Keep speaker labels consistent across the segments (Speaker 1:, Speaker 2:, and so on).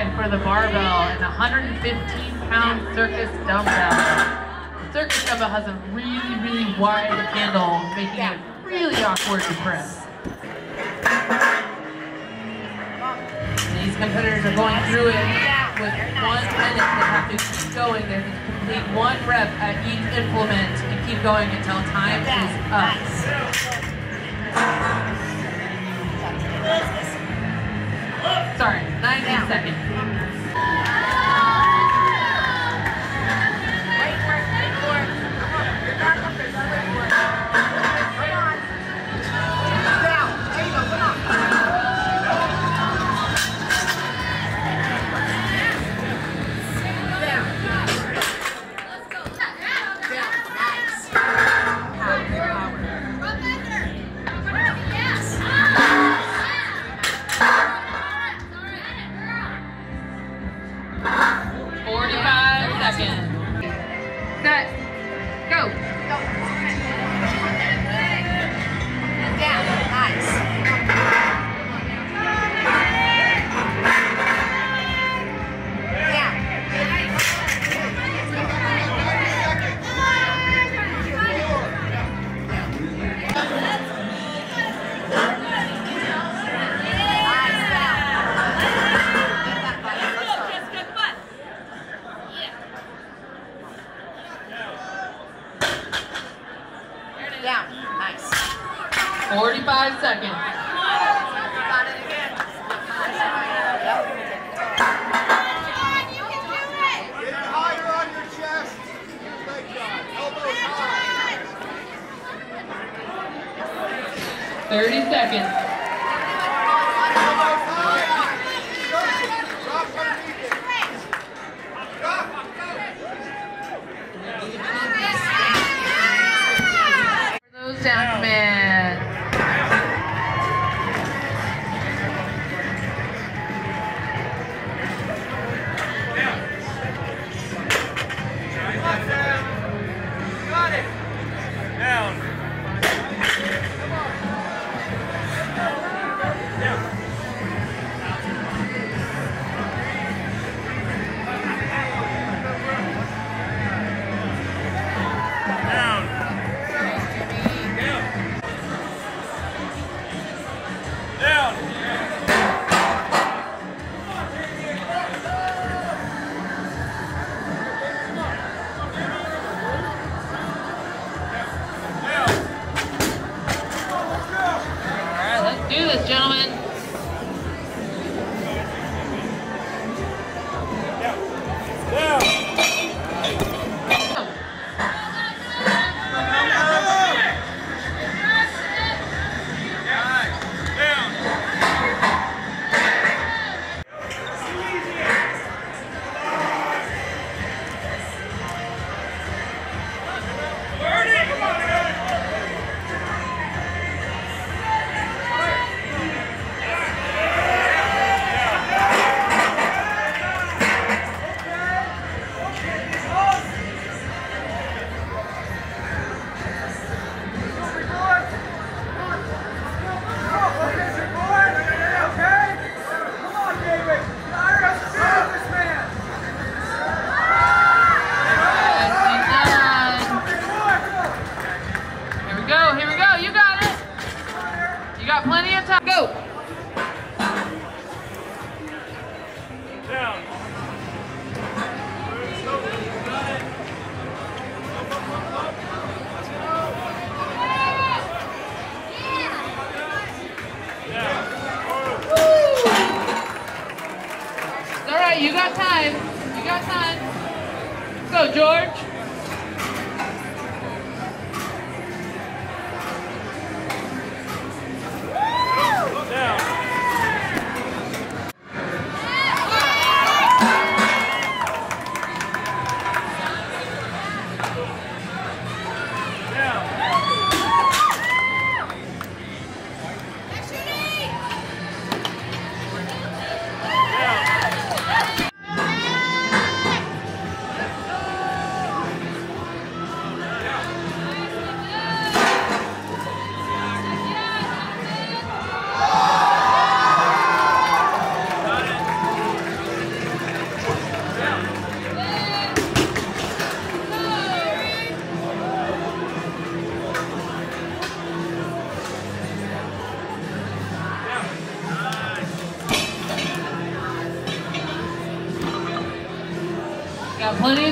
Speaker 1: 35 for the barbell and 115 pound circus dumbbell. The Circus dumbbell has a really, really wide handle, making it really awkward to press. These competitors are going through it with one minute. They have to keep going. They have to complete one rep at each implement and keep going until time is up. Sorry, 90 seconds.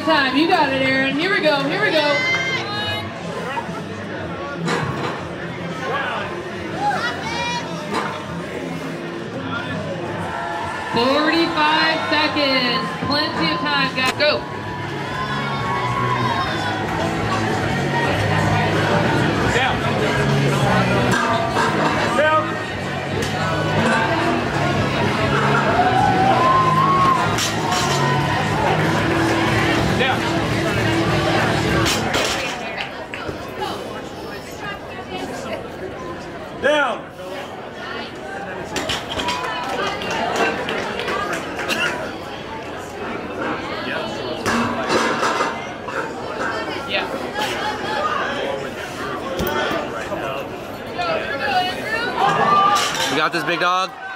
Speaker 1: time. You got it, Aaron. Here we go. Here we go.
Speaker 2: dog.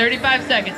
Speaker 1: 35 seconds.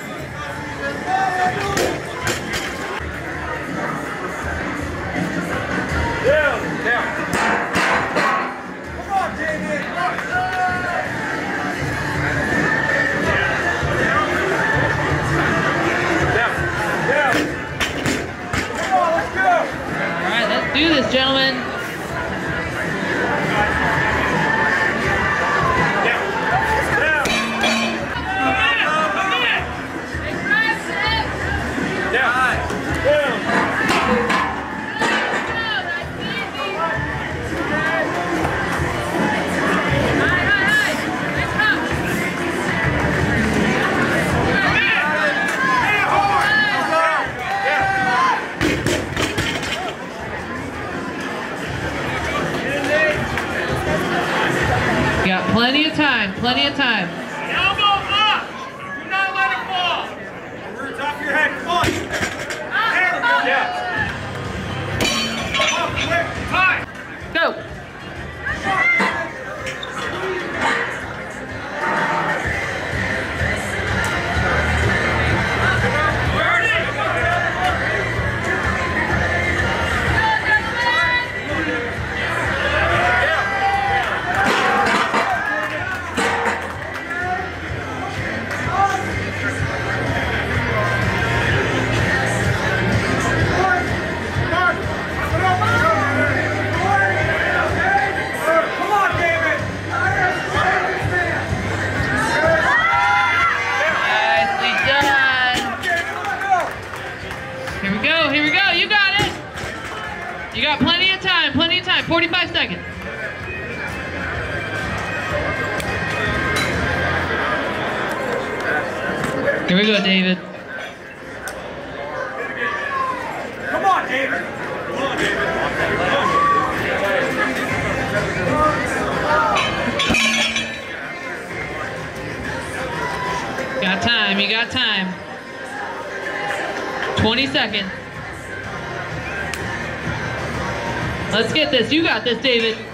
Speaker 1: got this,
Speaker 3: David.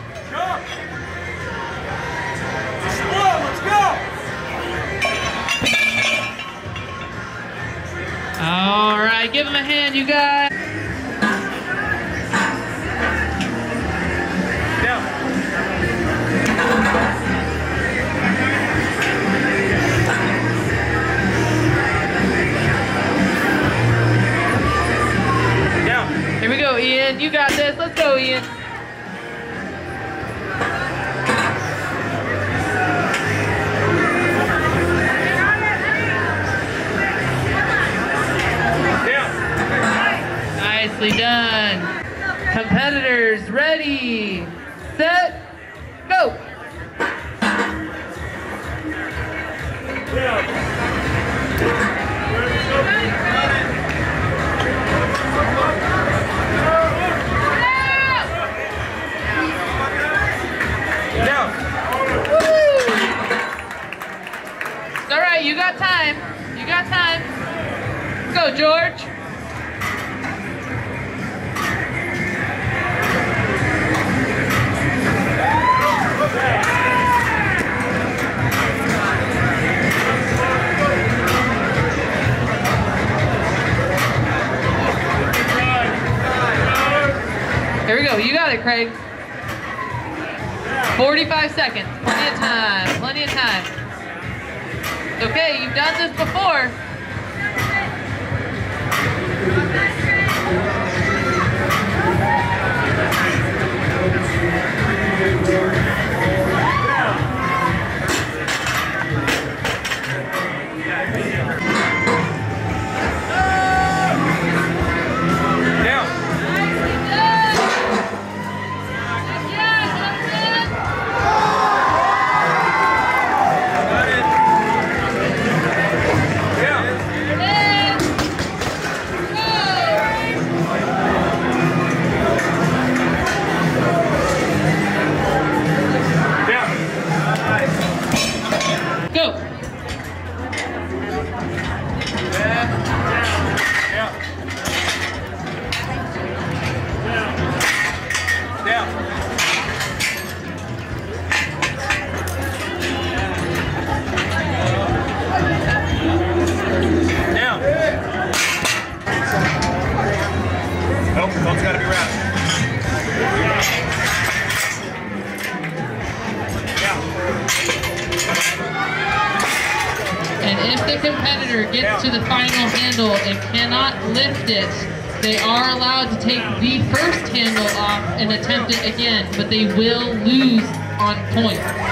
Speaker 1: the competitor gets to the final handle and cannot lift it, they are allowed to take the first handle off and attempt it again, but they will lose on points.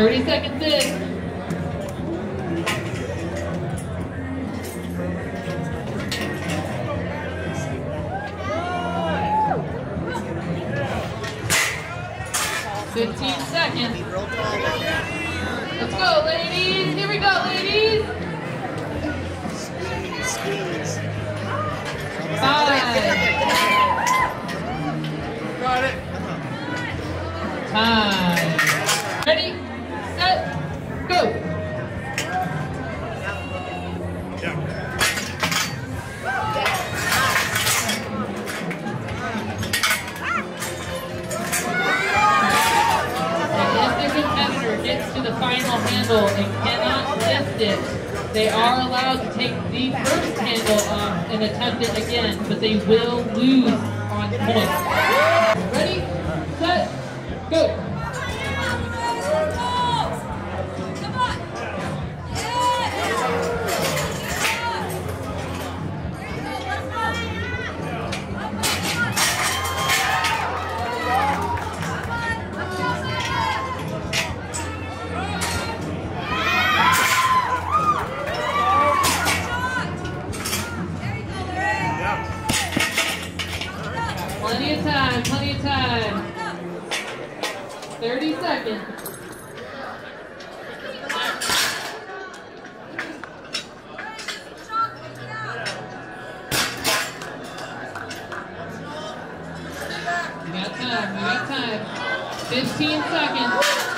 Speaker 1: 30 seconds. got time, we time. 15 seconds.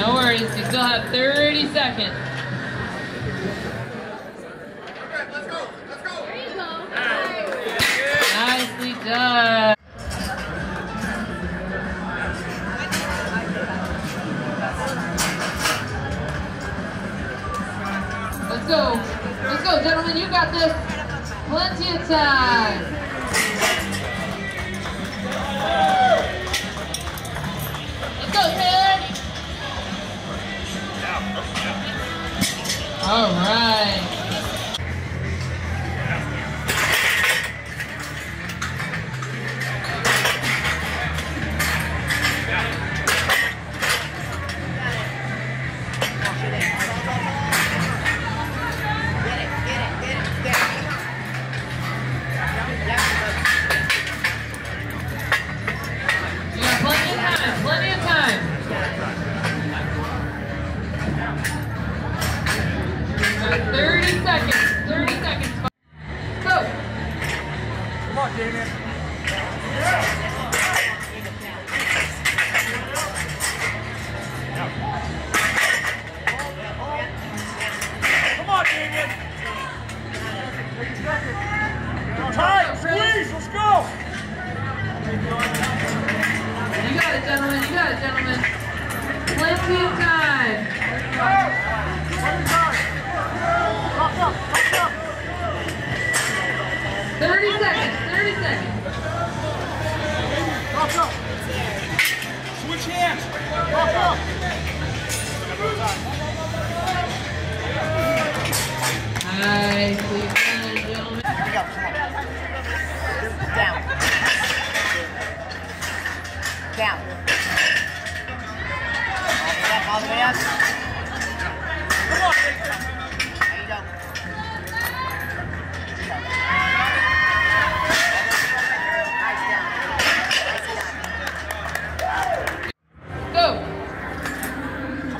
Speaker 1: No worries, you still
Speaker 3: have
Speaker 1: 30 seconds. Let's go, let's go.
Speaker 4: There you go. Nice.
Speaker 1: Nicely done. Let's go. Let's go, gentlemen. You got this. Plenty of time. All right.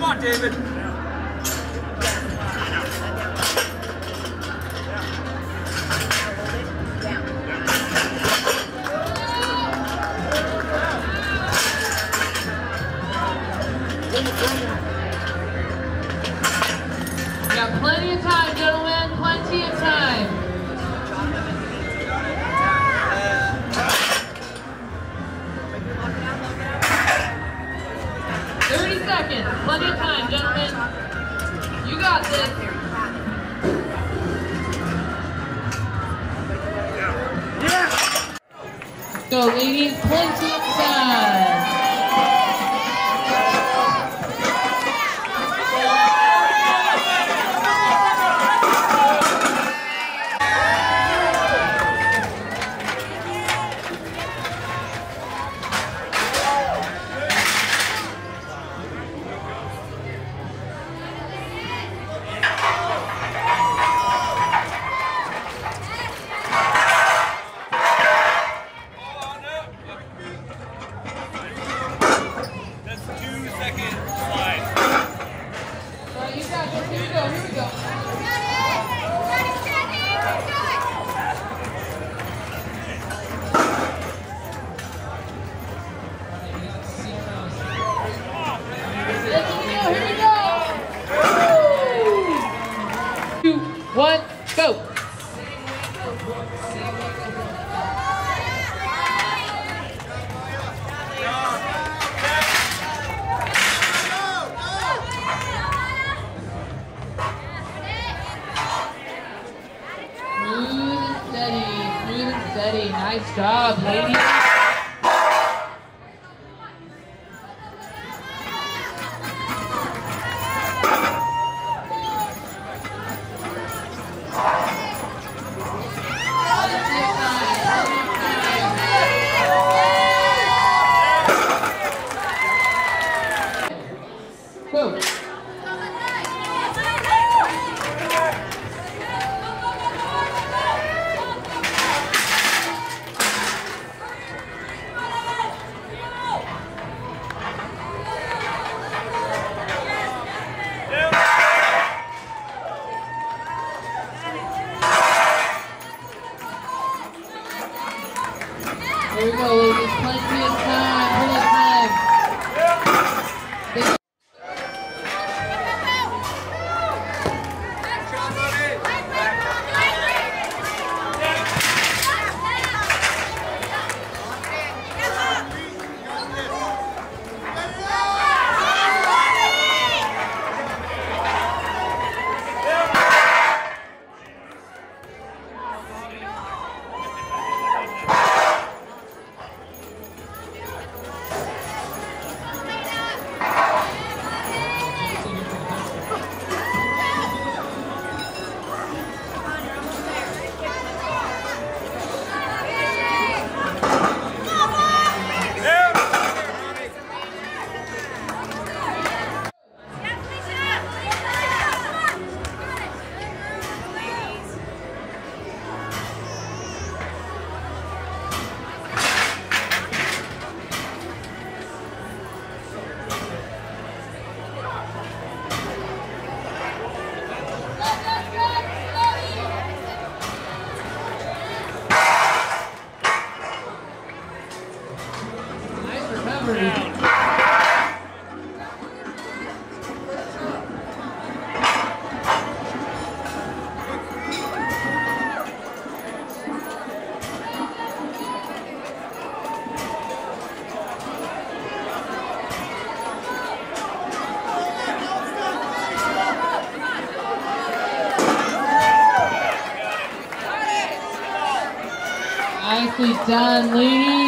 Speaker 2: Come on,
Speaker 1: David.
Speaker 5: Plenty
Speaker 1: done, ladies.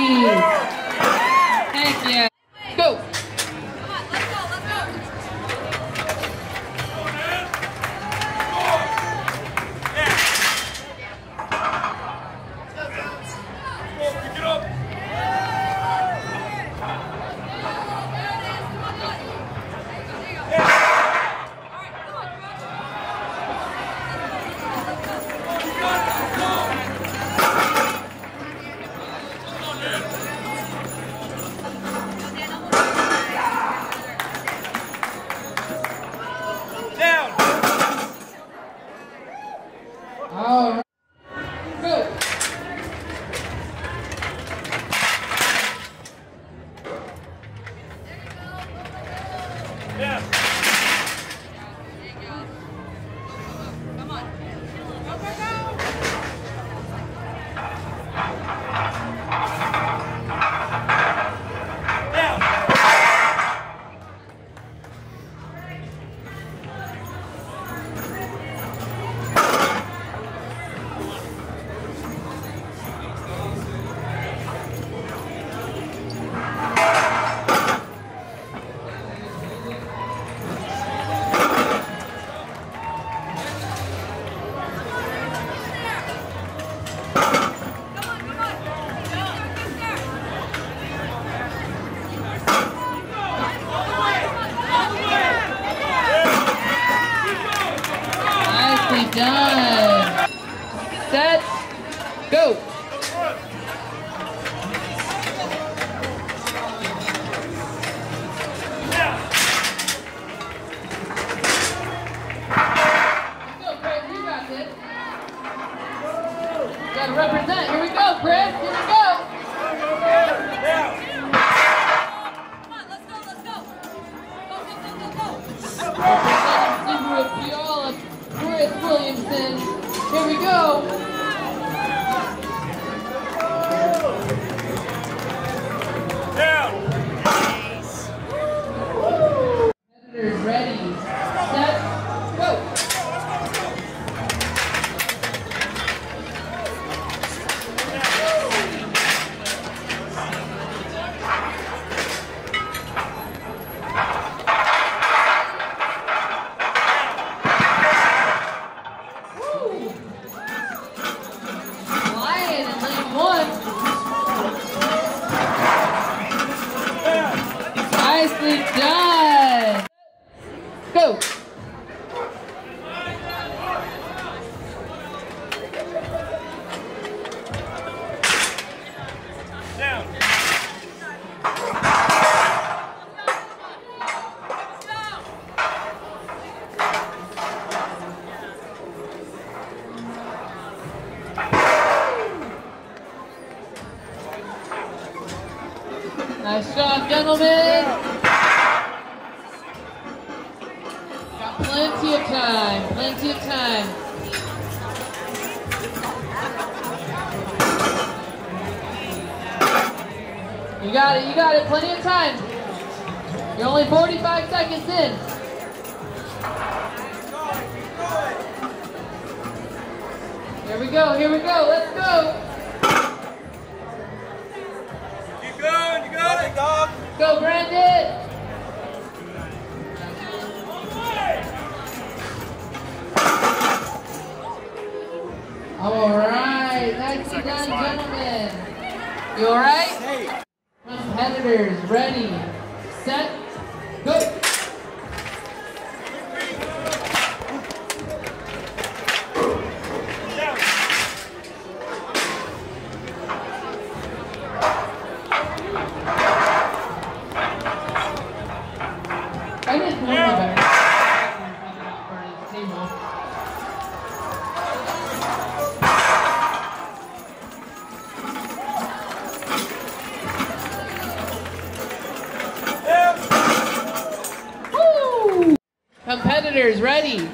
Speaker 1: Senators, ready,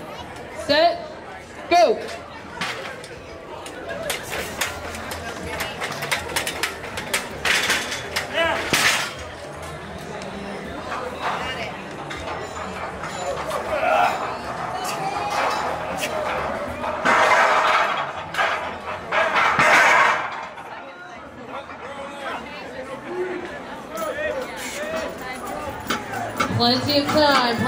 Speaker 1: set, go. plenty of time.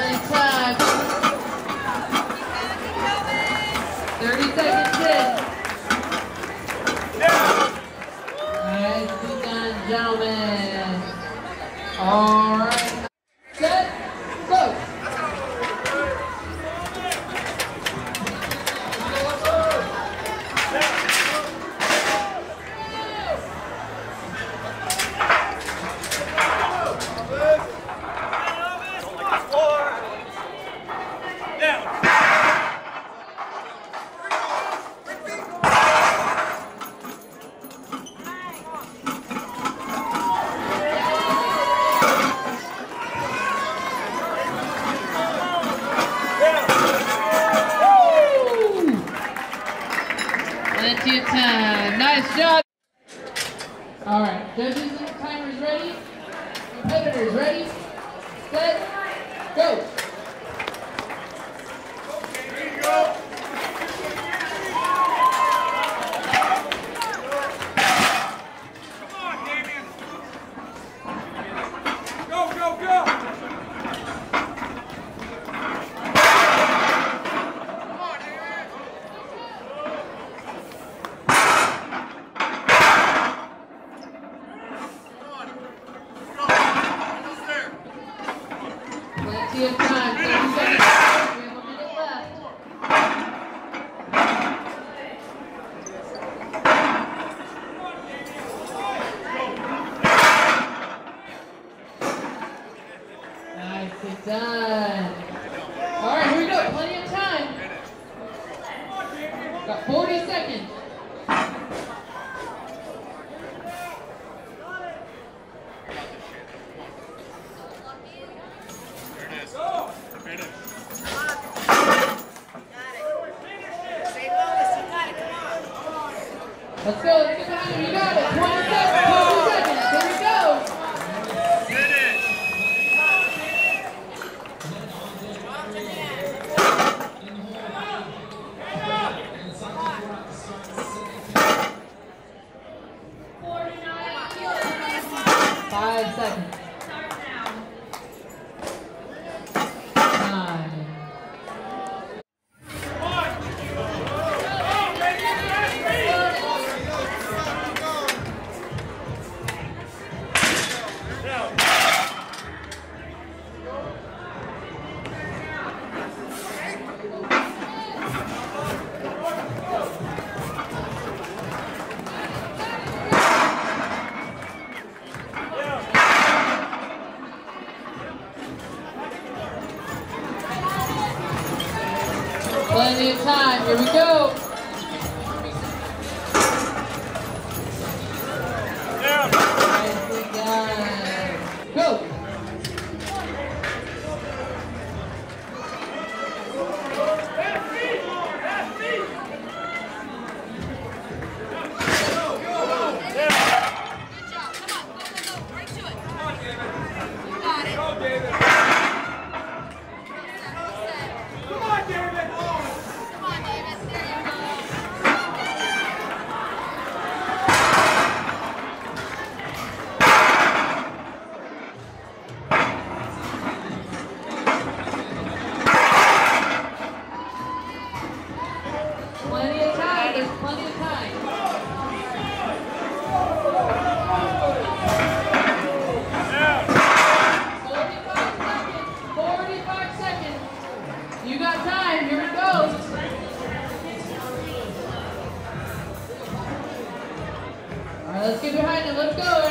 Speaker 1: It's done. All right, here we go. Plenty of time. Got four. got time. Here it goes. All right, let's get behind it. Let's go.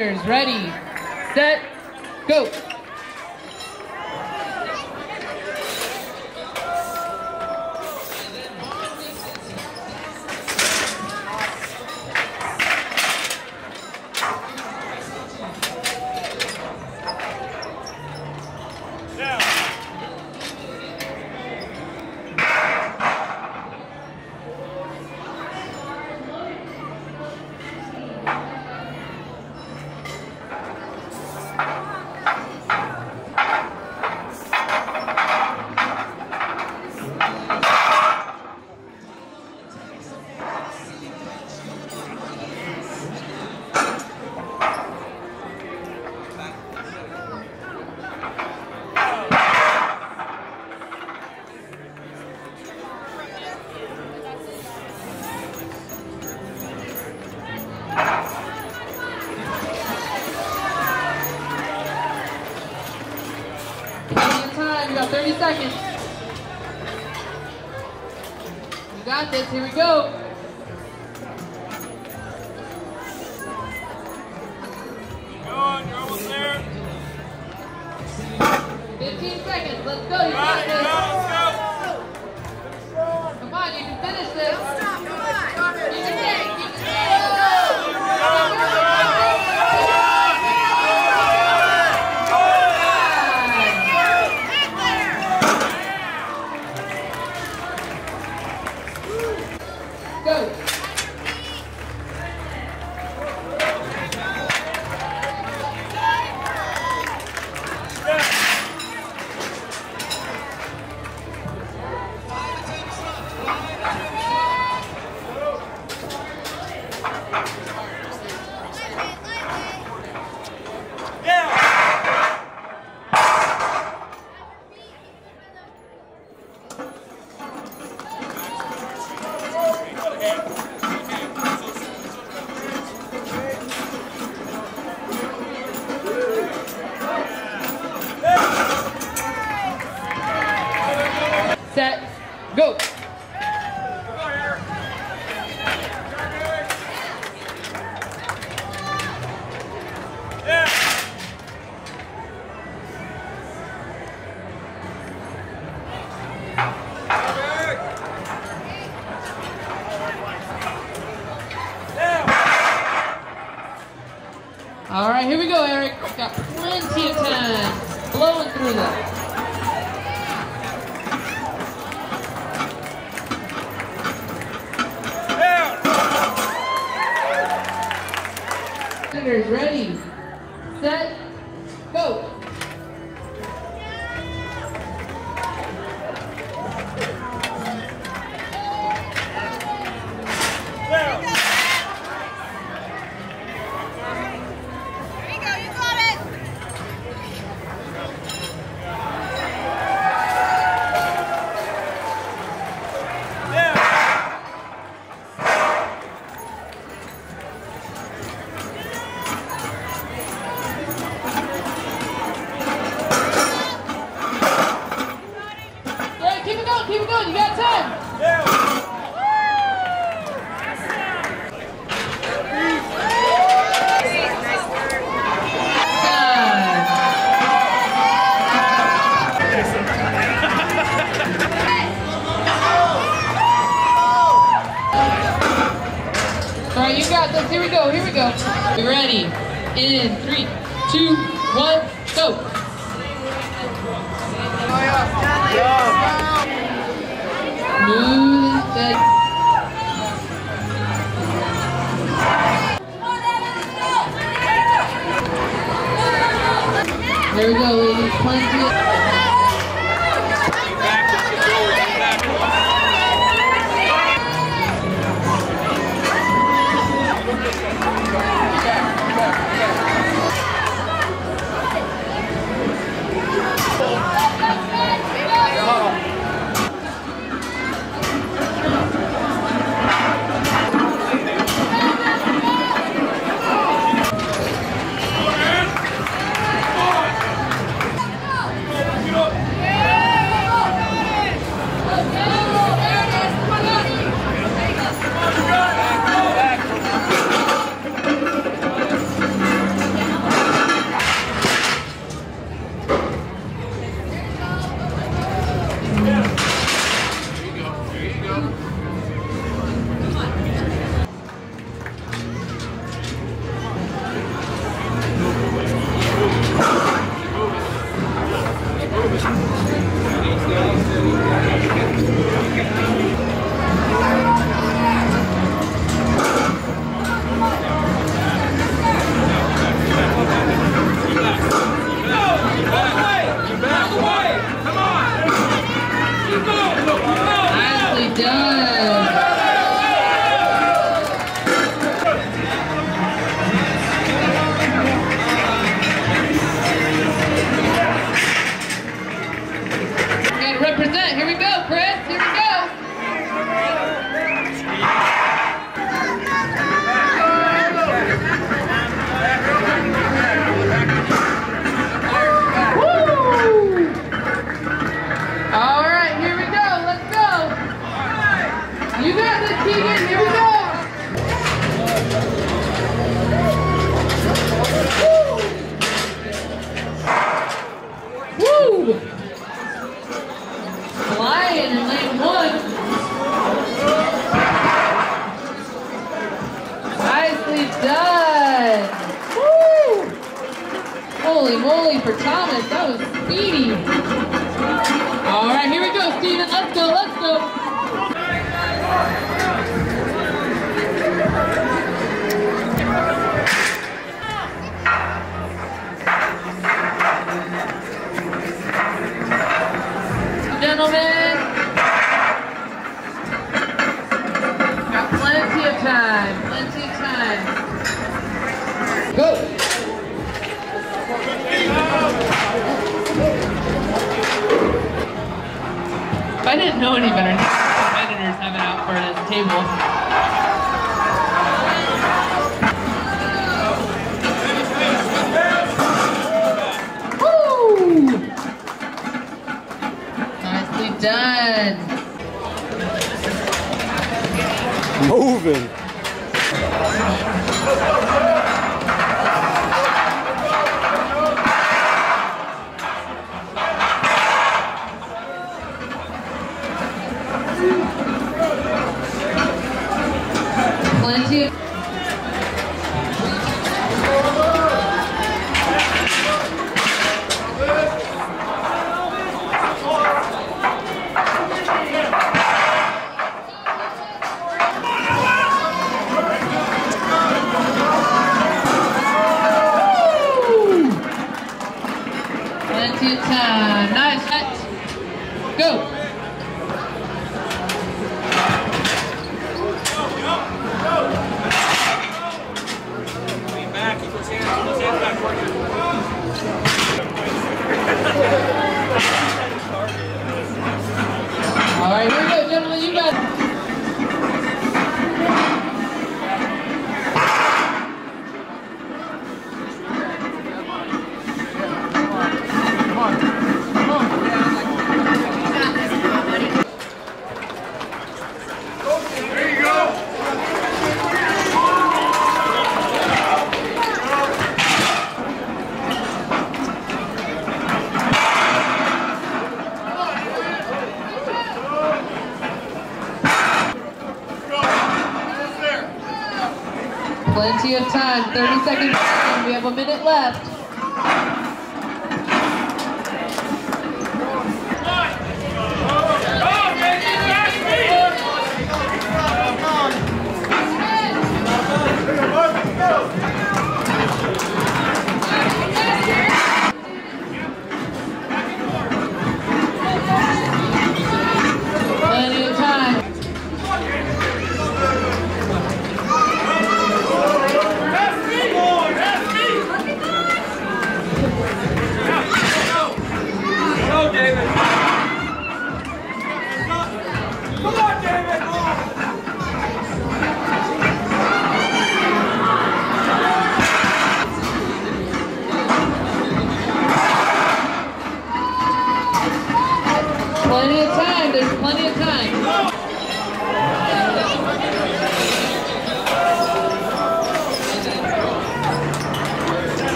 Speaker 1: Ready, Here we go, here we go.
Speaker 4: You
Speaker 1: ready? In three, two, one, go. Move the... There we go.